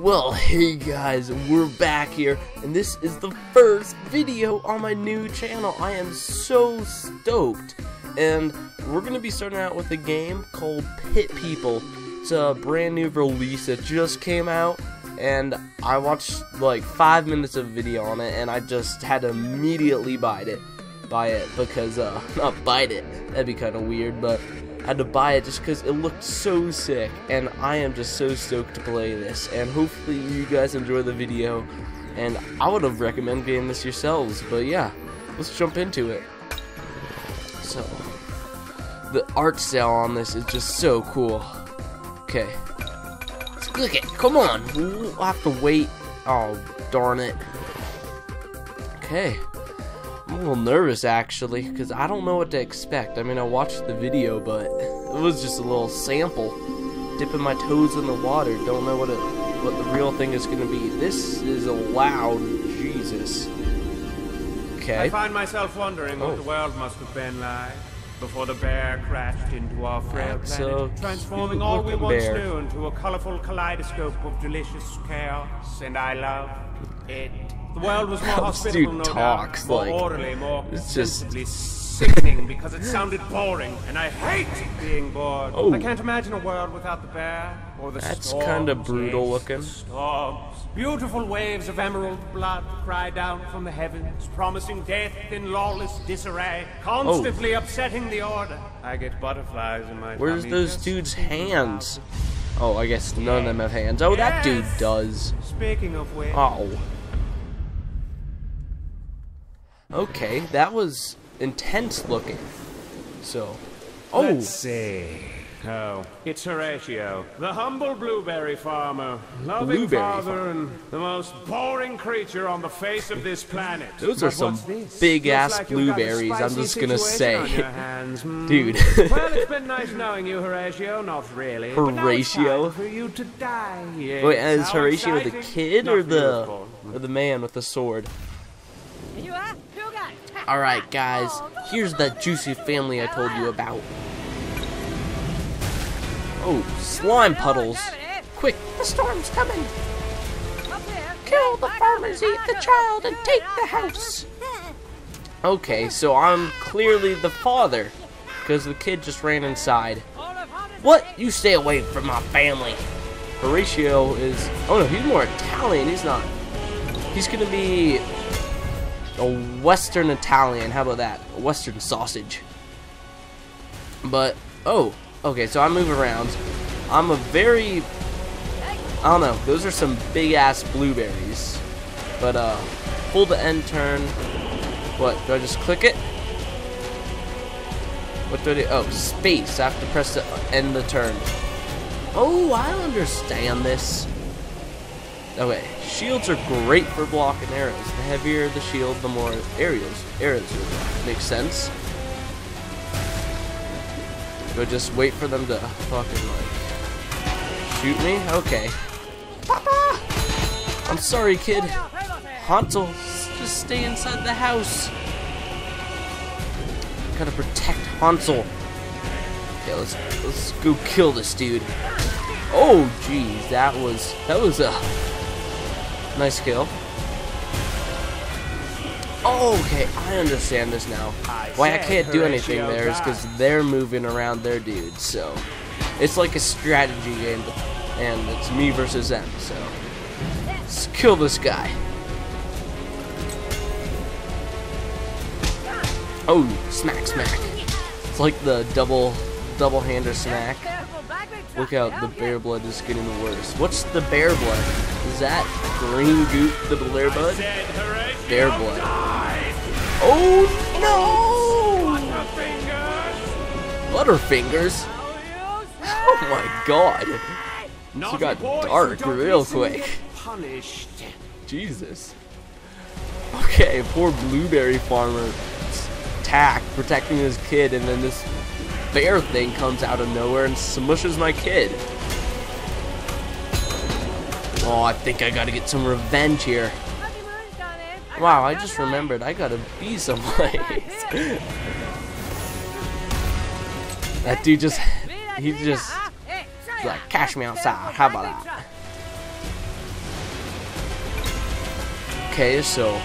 Well, hey guys, we're back here, and this is the first video on my new channel. I am so stoked, and we're going to be starting out with a game called Pit People. It's a brand new release that just came out, and I watched like five minutes of video on it, and I just had to immediately buy it. Buy it because, uh, not bite it, that'd be kind of weird, but had to buy it just because it looked so sick and I am just so stoked to play this and hopefully you guys enjoy the video and I would have recommend getting this yourselves but yeah let's jump into it. So the art style on this is just so cool. Okay. Let's click it come on we'll have to wait. Oh darn it. Okay I'm a little nervous actually, because I don't know what to expect. I mean, I watched the video, but it was just a little sample. Dipping my toes in the water, don't know what it, what the real thing is going to be. This is a loud Jesus. Okay. I find myself wondering Oh. what the oh. world must have been like before the bear crashed into our frail That's planet, a transforming all we once bear. knew into a colorful kaleidoscope of delicious chaos, and I love it. The world was more hospitable, dude no talks, doubt, more like, orderly, more it's just- sickening because it sounded boring, and I hate being bored. Oh. I can't imagine a world without the bear or the That's storms, kinda brutal looking. Storms. Beautiful waves of emerald blood cry down from the heavens, promising death in lawless disarray, constantly oh. upsetting the order. I get butterflies in my Where's tummy those dudes' hands? Oh, I guess none of them have hands. Oh, that dude does. Speaking of which, Oh. Okay, that was intense looking. So, oh, let's see. Oh, it's Horatio, the humble blueberry farmer, loving Blueberry father, and the most boring creature on the face of this planet. Those are But some big-ass like you've got a blueberries, I'm just gonna say. Hmm. Dude. well, it's been nice knowing you, Horatio. Not really. but now it's Horatio? for you to die. Yes. wait, is Horatio the kid or the or the man with the sword? You are? Who got it? All right, guys, here's the juicy family I told you about. Oh, slime puddles! Quick, the storm's coming! Kill the farmers, eat the child, and take the house! Okay, so I'm clearly the father, because the kid just ran inside. What? You stay away from my family! Horatio is. Oh no, he's more Italian. He's not. He's gonna be a Western Italian. How about that? A Western sausage. But oh, okay. So I move around. I'm a very. I don't know. Those are some big ass blueberries. But uh, pull the end turn. What? Do I just click it? What do I do? Oh, space. I have to press to end the turn. Oh, I understand this. Okay, shields are great for blocking arrows. The heavier the shield, the more arrows arrows will make sense. Do I just wait for them to fucking like shoot me? Okay. Papa! I'm sorry, kid. Hansel, just stay inside the house. Gotta protect Hansel. Okay, let's let's go kill this dude. Oh, jeez, that was that was a nice kill. Oh, okay, I understand this now. Why I can't do anything there is because they're moving around their dudes. So it's like a strategy game, and it's me versus them. So let's kill this guy. Oh, smack, smack. It's like the double double hander smack. Look out, the bear blood is getting worse. What's the bear blood? Is that green goop, the bear blood? Bear blood. Oh no! Butterfingers? Oh my god. Naughty got dark real quick. Jesus. Okay, poor blueberry farmer Tack, protecting his kid and then this bear thing comes out of nowhere and smushes my kid. Oh, I think I gotta get some revenge here. Wow, I just remembered I gotta be someplace. that dude just, he just, like, cash me outside. How about that? Okay, so,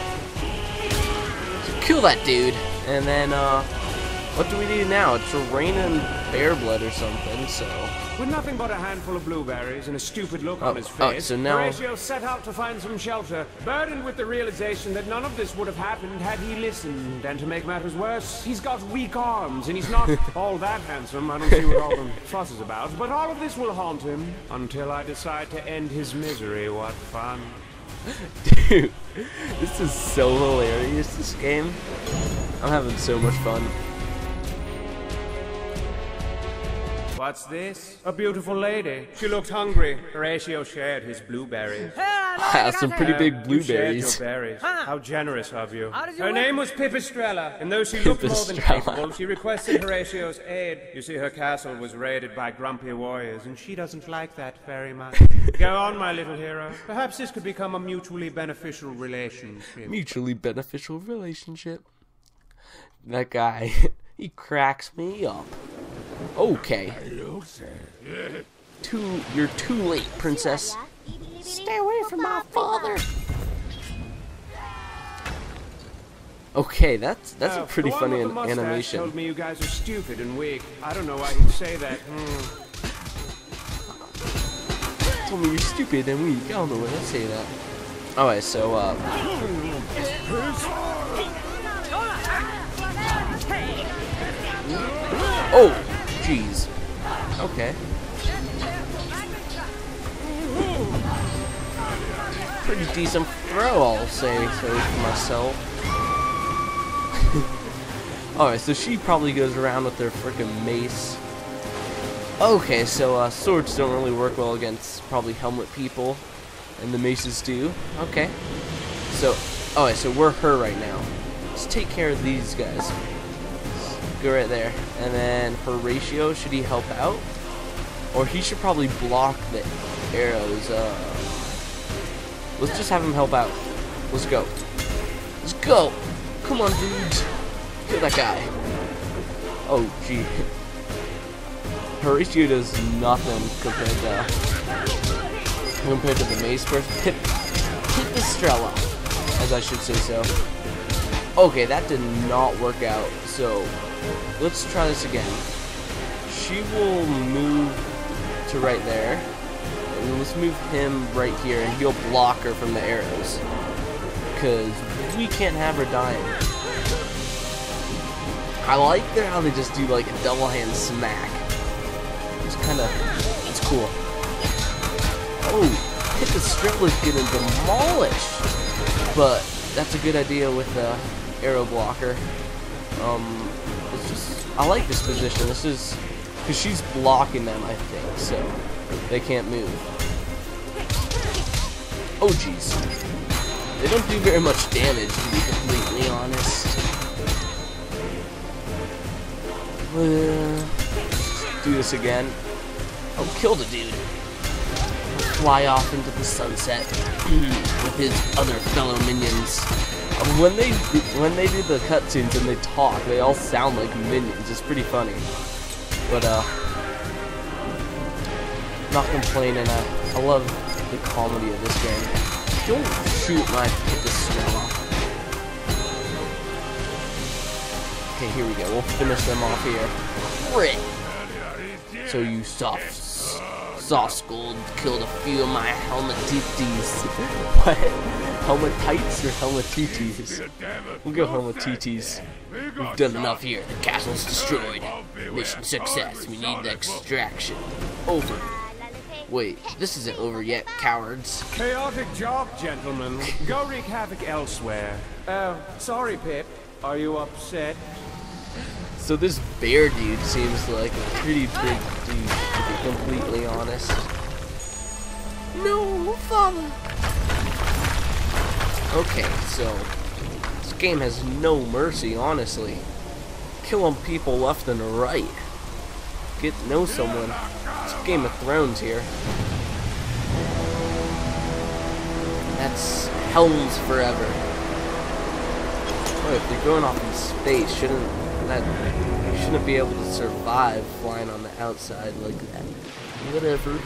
so kill that dude, and then uh, what do we do now? It's raining bear blood or something. So With nothing but a handful of blueberries and a stupid look on Oh, his oh, face, so now- Horatio set out to find some shelter, burdened with the realization that none of this would have happened had he listened. And to make matters worse, he's got weak arms, and he's not all that handsome. I don't see what all the fuss is about. But all of this will haunt him until I decide to end his misery. What fun! Dude, this is so hilarious, this game. I'm having so much fun. What's this? A beautiful lady. She looked hungry. Horatio shared his blueberries. Wow, some pretty big You shared blueberries. your berries. How generous of you. How did you Her name was Pipistrella, and though she looked more than capable, she requested Horatio's aid. You see, her castle was raided by grumpy warriors, and she doesn't like that very much. Go on, my little hero. Perhaps this could become a mutually beneficial relationship. Mutually beneficial relationship. That guy, he cracks me up. Okay. Too, you're too late, princess. Stay away from my father. Okay, that's that's Oh, a pretty the one funny with an- the animation. told me you guys are stupid and weak. I don't know why you'd say that. Hmm. told me you're stupid and weak. I don't know why I say that. Alright, so uh, oh, jeez. Okay. Pretty decent throw, I'll say so for myself. Alright, so she probably goes around with her freaking mace. Okay, so uh, swords don't really work well against probably helmet people, and the maces do. Okay. So, alright, so we're her right now. Let's take care of these guys. Right there. And then Horatio, should he help out? Or he should probably block the arrows. Uh, let's just have him help out. Let's go. Let's go. Come on, dudes. Kill that guy. Oh, gee. Horatio does nothing compared to compared to the mace first. Pip, Pipistrella, as I should say so. Okay, that did not work out. So let's try this again. She will move to right there. And let's move him right here, and he'll block her from the arrows. Cause we can't have her dying. I like that how they just do like a double hand smack. It's kind of, it's cool. Oh, hit the Pipistrellas getting demolished. But that's a good idea with the arrow blocker. Um, it's just, I like this position. This is, because she's blocking them, I think, so they can't move. Oh, jeez. They don't do very much damage, to be completely honest. Uh, do this again. Oh, kill the dude. Fly off into the sunset with his other fellow minions. When they when they do the cutscenes and they talk, they all sound like minions. It's pretty funny. But uh, not complaining. I, I love the comedy of this game. Don't shoot my pipistrella. Okay, here we go. We'll finish them off here. Frick. So you soft, soft skulled killed a few of my helmetitis. what? Helmetites or helmetitis? We'll go helmetitis. We've done enough here. The castle's destroyed. Mission success. We need the extraction. Over. Wait, this isn't over yet, cowards. Chaotic job, gentlemen. Go wreak havoc elsewhere. Oh, sorry, Pip. Are you upset? So this bear dude seems like a pretty big dude, completely honest. No, father. Okay, so this game has no mercy, honestly. Killing people left and right. Get to know someone. It's Game of Thrones here. That's Helms forever. Wait, if they're going off in space, shouldn't that you shouldn't be able to survive flying on the outside like that? Whatever.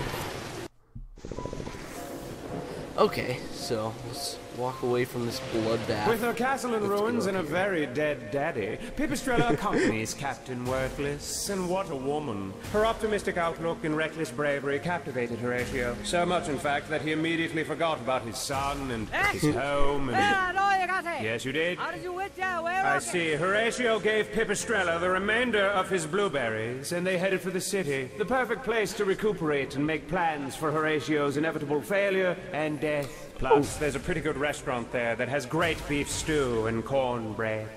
Okay, so let's walk away from this bloodbath. With her castle in ruins and a very dead daddy, Pipistrella accompanies Captain Worthless, and what a woman. Her optimistic outlook and reckless bravery captivated Horatio. So much, in fact, that he immediately forgot about his son and eh? his home and... Yeah, no, you got it. Yes, you did? How did you win there? Where I see. Horatio gave Pipistrella the remainder of his blueberries, and they headed for the city. The perfect place to recuperate and make plans for Horatio's inevitable failure and death. Plus, there's a pretty good restaurant there that has great beef stew and cornbread.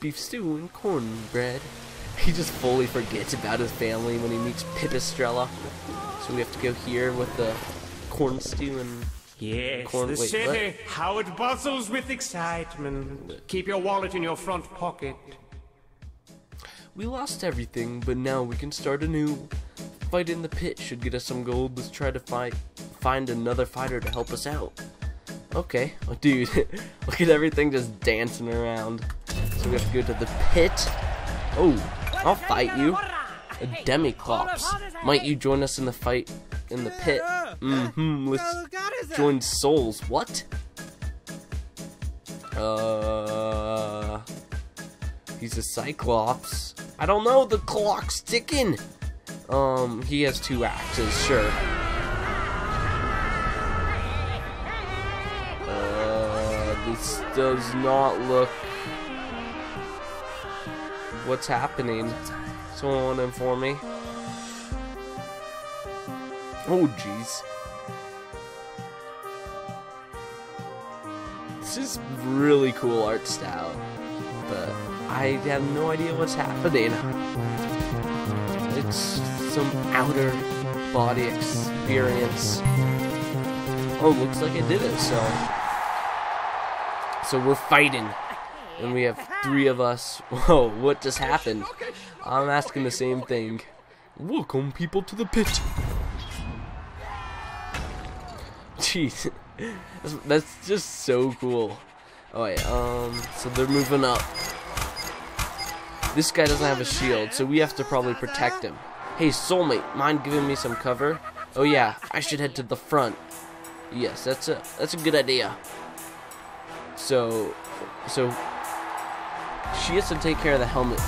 Beef stew and cornbread. He just fully forgets about his family when he meets Pipistrella. So we have to go here with the corn stew and Yes, Corn- the wait, city, how it bustles with excitement. Keep your wallet in your front pocket. We lost everything, but now we can start anew. Fight in the pit should get us some gold. Let's try to fight, find another fighter to help us out. Okay, oh, dude, look at everything just dancing around. So we have to go to the pit. Oh, I'll fight you. A Demiclops. Might you join us in the fight in the pit? Mm-hmm, let's join souls. What? Uh... He's a Cyclops. I don't know, the clock's ticking. Um, he has two axes, sure. This does not look... What's happening? Someone want to inform me. Oh, jeez. This is really cool art style, but I have no idea what's happening. It's some outer body experience. Oh, looks like I did it, so. So we're fighting. And we have three of us. Whoa, what just happened? I'm asking the same thing. Welcome, people, to the pit. Jeez. That's, that's just so cool. Oh, wait, um, so they're moving up. This guy doesn't have a shield, so we have to probably protect him. Hey, soulmate, mind giving me some cover? Oh yeah, I should head to the front. Yes, that's a that's a good idea. So, so she has to take care of the helmet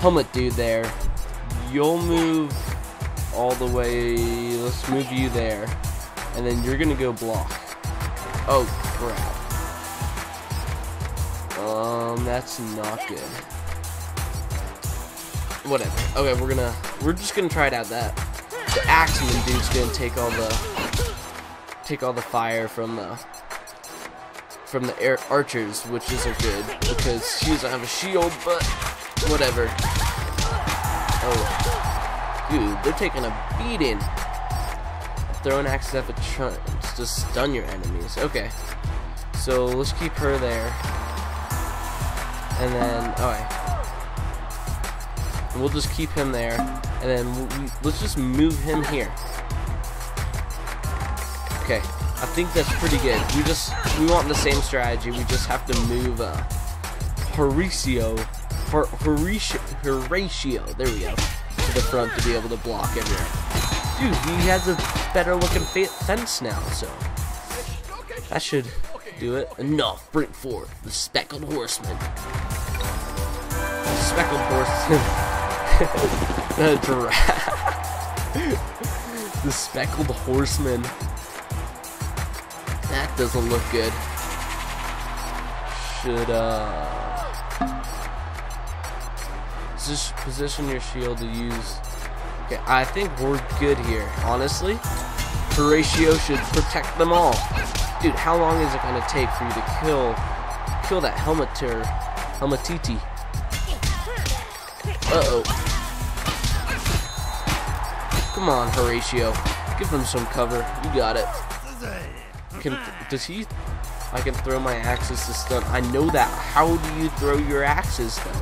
helmet dude there. You'll move all the way. Let's move you there, and then you're gonna go block. Oh crap. Um, that's not good whatever. Okay, we're gonna we're just gonna try it out. That the Axeman dude's gonna take all the take all the fire from the from the archers, which isn't good because she doesn't have a shield. But whatever. Oh, dude, they're taking a beating. Throwing axes at the trunks to stun your enemies. Okay, so let's keep her there, and then alright. We'll just keep him there, and then we, let's just move him here. Okay, I think that's pretty good. We just we want the same strategy. We just have to move uh, Horatio, Hor Horatio, Horatio. There we go to the front to be able to block everywhere. Dude, he has a better looking fence now, so that should do it. Enough. Bring forth the speckled horseman. Speckled horseman. the giraffe. the speckled horseman. Doesn't look good. Should, uh... Just position your shield to use... Okay, I think we're good here. Honestly, Horatio should protect them all. Dude, how long is it gonna take for you to kill... Kill that helmeter... Helmetiti? Uh-oh. Come on, Horatio. Give him some cover. You got it. Can does he? I can throw my axes to stun. I know that. How do you throw your axes then?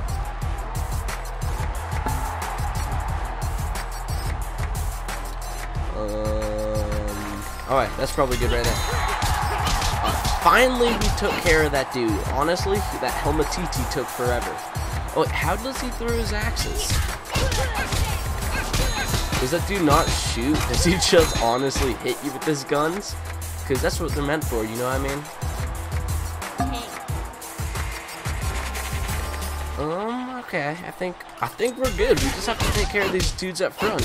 Um. All right, that's probably good right there. Uh, finally, we took care of that dude. Honestly, that Helmetiti took forever. Oh, how does he throw his axes? Does that dude not shoot? Does he just honestly hit you with his guns? Because that's what they're meant for. You know what I mean? Um. Okay. I think I think we're good. We just have to take care of these dudes up front.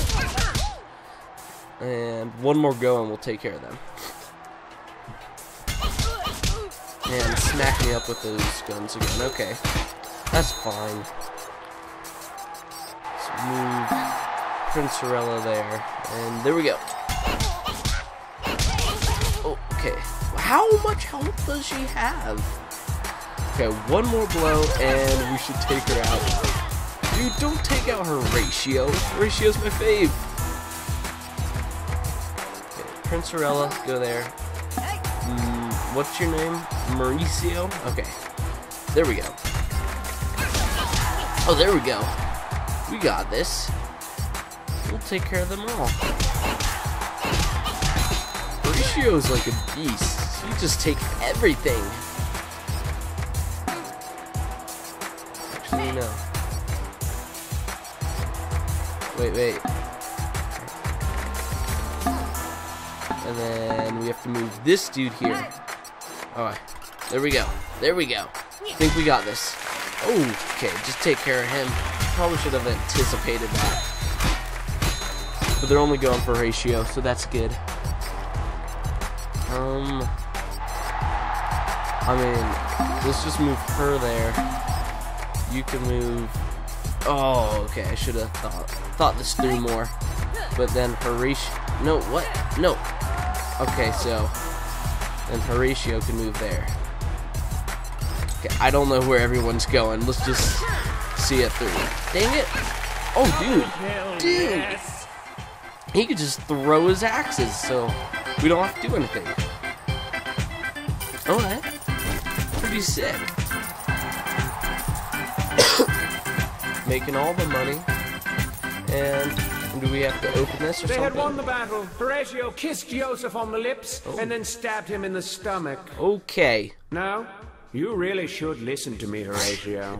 And one more go, and we'll take care of them. And smack me up with those guns again. Okay. That's fine. Let's move Princerella there. And there we go. How much health does she have? Okay, one more blow and we should take her out. Dude, don't take out her ratio. Ratio's my fave. Okay, Princerella, go there. Mm, what's your name? Mauricio? Okay. There we go. Oh, there we go. We got this. We'll take care of them all. Horatio's like a beast. You just take everything. Actually, no. Wait, wait. And then we have to move this dude here. Alright. There we go. There we go. I think we got this. Oh, okay, just take care of him. Probably should have anticipated that. But they're only going for ratio, so that's good. Um, I mean, let's just move her there. You can move. Oh, okay. I should have thought thought this through more. But then Horatio. No, what? No. Okay, so then Horatio can move there. Okay, I don't know where everyone's going. Let's just see it through. Dang it! Oh, dude, dude. He could just throw his axes, so we don't have to do anything. Alright. Pretty sick. Making all the money. And do we have to open this or They had won the battle. Horatio kissed Joseph on the lips Oh. and then stabbed him in the stomach. Okay. Now, you really should listen to me, Horatio.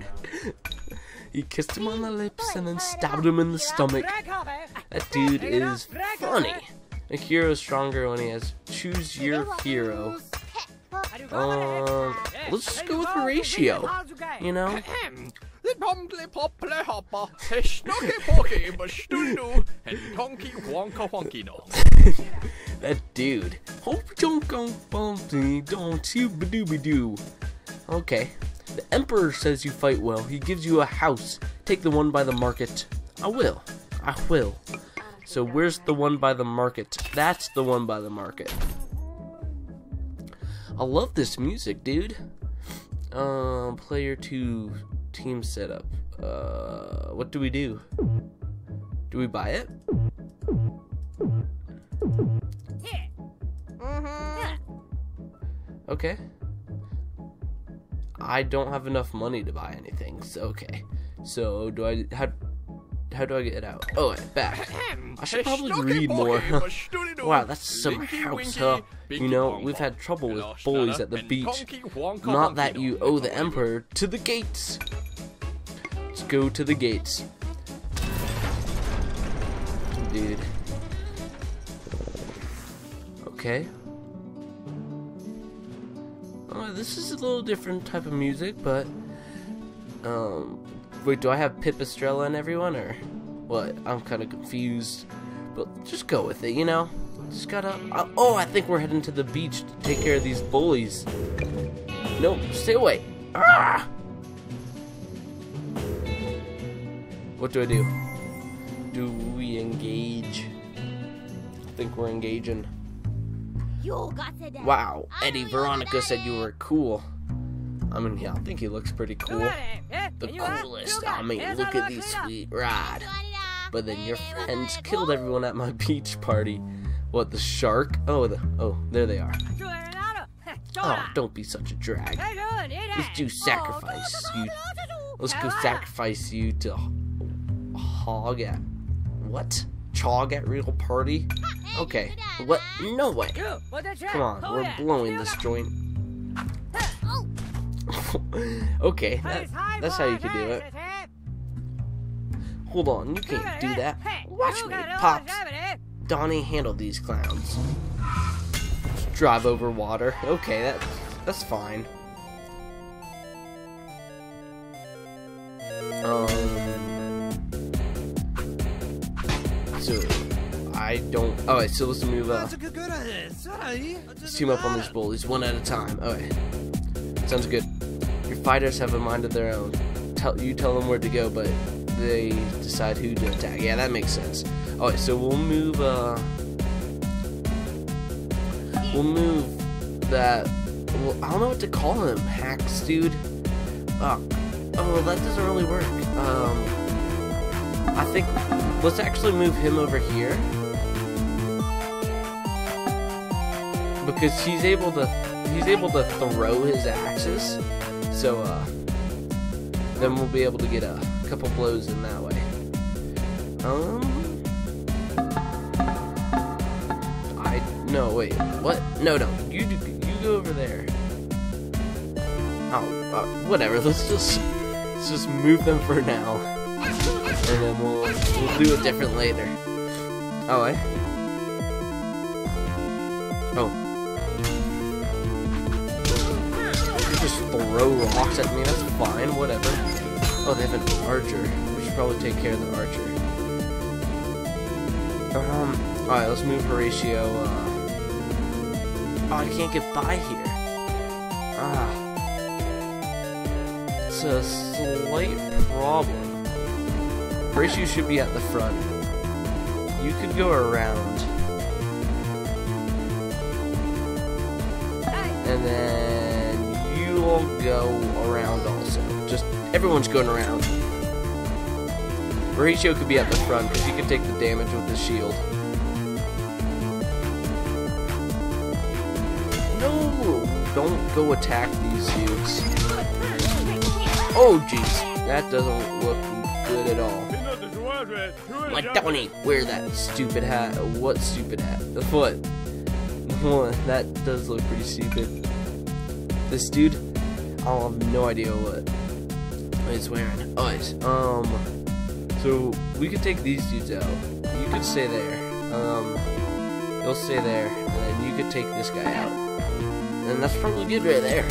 He kissed him on the lips and then stabbed him in the stomach. That dude is funny. A hero is stronger when he has choose your hero. Um, let's just go with Horatio. You know? The Pongle Popple Hopper, Snuggy Porky, Bastundu, and Tonky Wonka Wonky No. That dude. Hope you don't go bumpy, don't you badooby doo. Okay. The Emperor says you fight well. He gives you a house. Take the one by the market. I will. I will. So where's the one by the market? That's the one by the market. I love this music, dude. Um, player two team setup. Uh, what do we do? Do we buy it? Okay. I don't have enough money to buy anything. So okay. So do I how how do I get it out? Oh, wait, back. I should probably read more. wow, that's some house, huh? You know, we've had trouble with bullies at the beach. Not that you owe the emperor to the gates. Let's go to the gates. Dude. Okay. Oh, this is a little different type of music, but um wait, do I have Pipistrella and everyone or what? I'm kind of confused. But just go with it, you know? Just gotta uh, Oh, I think we're heading to the beach to take care of these bullies. No, stay away. Ah! What do I do? Do we engage? I think we're engaging. Wow, Eddie Veronica said you were cool. I mean, yeah, I think he looks pretty cool. The coolest. I mean, look at these sweet ride. But then your friends killed everyone at my beach party. What, the shark? Oh, the oh, there they are. Oh, don't be such a drag. Let's do sacrifice you. Let's go sacrifice you to hog at what? Chog at real party? Okay. What? No way. Come on, we're blowing this joint. okay, that, that's how you can do it. Hold on, you can't do that. Watch me, Pops. Donnie handle these clowns. Let's drive over water. Okay, that that's fine. Um. So I don't. All right, so let's move up. Let's team up on these bullies one at a time. Okay, sounds good. Fighters have a mind of their own. Tell you tell them where to go, but they decide who to attack. Yeah, that makes sense. All right, so we'll move. Uh, we'll move that. Well, I don't know what to call him. Hacks, dude. Oh, oh, that doesn't really work. Um, I think let's actually move him over here because he's able to he's able to throw his axes. So uh, then we'll be able to get a couple blows in that way. Um, I no wait what? No no you you go over there. Oh uh, whatever. Let's just let's just move them for now, and then we'll we'll do it different later. Oh. Oh. Just throw rocks at me, that's fine, whatever. Oh, they have an archer. We should probably take care of the archer. Um, alright, let's move Horatio, uh... Oh, I can't get by here. Ah. It's a slight problem. Horatio should be at the front. You could go around. and then go around also. Just everyone's going around. Horatio could be at the front because he can take the damage with his shield. No, don't go attack these dudes. Oh jeez, that doesn't look good at all. Like Donnie, wear that stupid hat. What stupid hat? The foot. That does look pretty stupid. This dude, I have no idea what he's wearing. Alright, um, so we could take these dudes out. You could stay there. Um, you'll stay there, and then you could take this guy out. And that's probably good right there.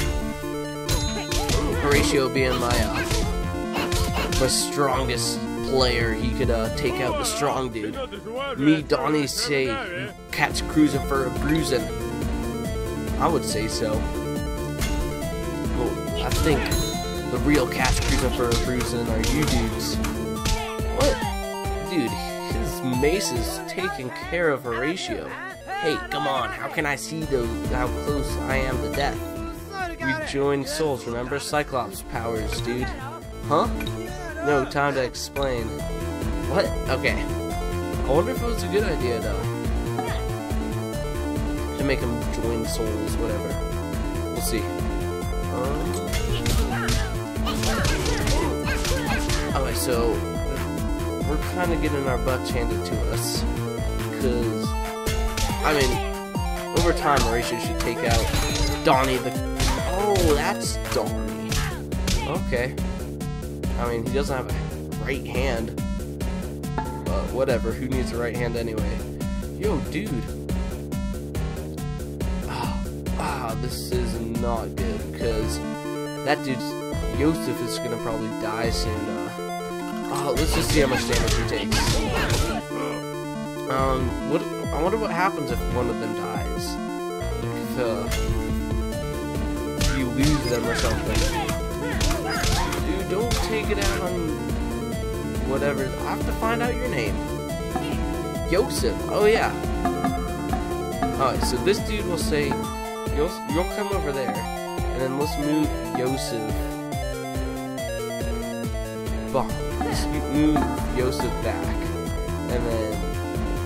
Horatio being my, uh, my strongest player, he could, uh, take out the strong dude. Me, Donnie, say, catch cruising for a bruising. I would say so. I think the real cat's cruising for a bruising are you dudes. What? Dude, his mace is taking care of Horatio. Hey, come on, how can I see those, how close I am to death? We joined souls, remember? Cyclops powers, dude. Huh? No, time to explain. What? Okay. I wonder if it was a good idea, though. To make him join souls, whatever. We'll see. Um, so we're kind of getting our butts handed to us. Because, I mean, over time, Horatio should take out Donnie the... Oh, that's Donnie. Okay. I mean, he doesn't have a right hand. But whatever, who needs a right hand anyway? Yo, dude. Ah, ah, this is not good because that dude's Yosef is gonna probably die soon. Uh, oh, let's just see how much damage he takes. Um, what? I wonder what happens if one of them dies. If uh, you lose them or something. Dude, don't take it out on whatever. I have to find out your name. Yosef. Oh yeah. Alright, so this dude will say, you'll you'll come over there, and then let's move Yosef. Move Yosef back, and then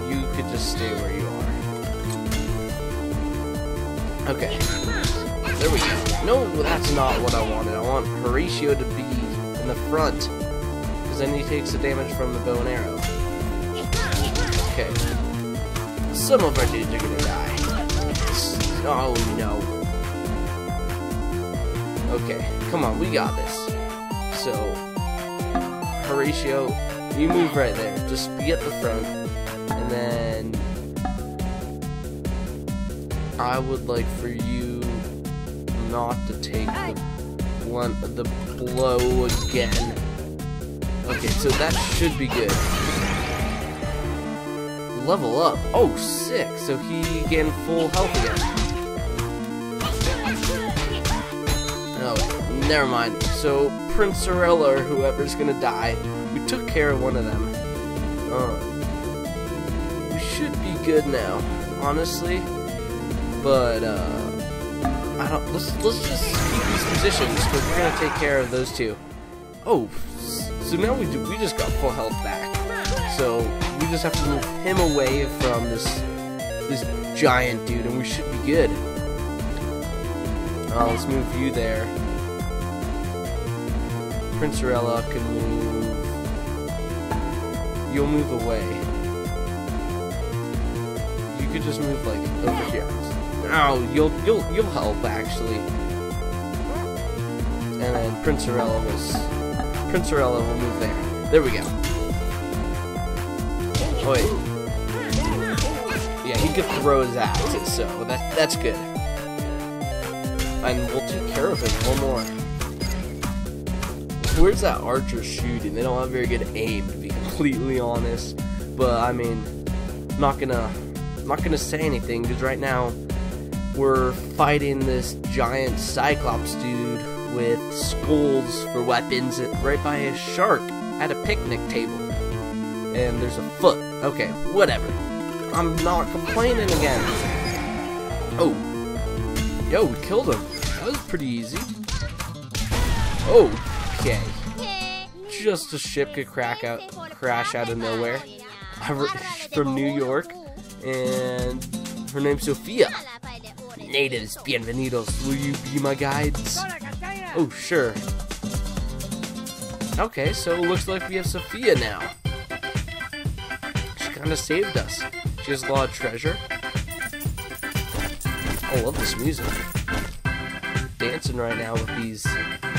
you could just stay where you are. Okay. There we go. No, that's not what I wanted. I want Horatio to be in the front, because then he takes the damage from the bow and arrow. Okay. Some of our dudes are gonna die. Oh no. Okay, come on, we got this. So, Horatio, you move right there. Just be at the front, and then I would like for you not to take the blunt the blow again. Okay, so that should be good. Level up. Oh, sick. So he gained full health again. Oh, never mind. So Prince Sorella or whoever's gonna die, we took care of one of them. Uh, we should be good now, honestly. But uh, I don't. Let's let's just keep these positions because we're gonna take care of those two. Oh, so now we do. We just got full health back. So we just have to move him away from this this giant dude, and we should be good. Uh, let's move you there. Prince Sorella can move. You'll move away. You could just move like over here. Oh, you'll you'll you'll help actually. And then Prince Sorella was Prince Sorella will move there. There we go. Wait. Yeah, he could throw his axes, so that that's good. And we'll take care of him. One more. Where's that archer shooting? They don't have very good aim, to be completely honest. But I mean, not gonna, not gonna say anything because right now we're fighting this giant Cyclops dude with skulls for weapons right by a shark at a picnic table. And there's a foot. Okay, whatever. I'm not complaining again. Oh. Yo, we killed him. That was pretty easy. Oh. Okay. Just a ship could crack out, crash out of nowhere. From New York. And her name's Sophia. Natives, bienvenidos. Will you be my guides? Oh, sure. Okay, so it looks like we have Sophia now. She kind of saved us. She has a lot of treasure. I love this music. Dancing right now with these,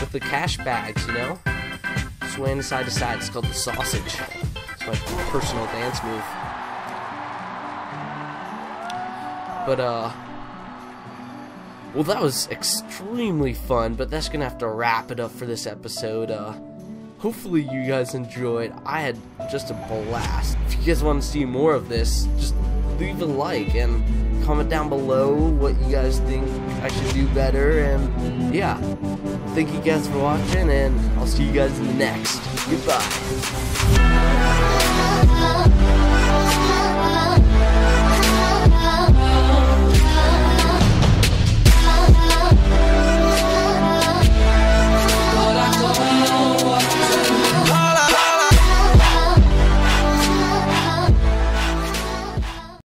with the cash bags, you know? Swaying side to side. It's called the sausage. It's my personal dance move. But, uh, well, that was extremely fun, but that's gonna have to wrap it up for this episode. Uh, hopefully you guys enjoyed. I had just a blast. If you guys want to see more of this, just leave a like and comment down below what you guys think I should do better. And yeah, thank you guys for watching, and I'll see you guys in the next. Goodbye.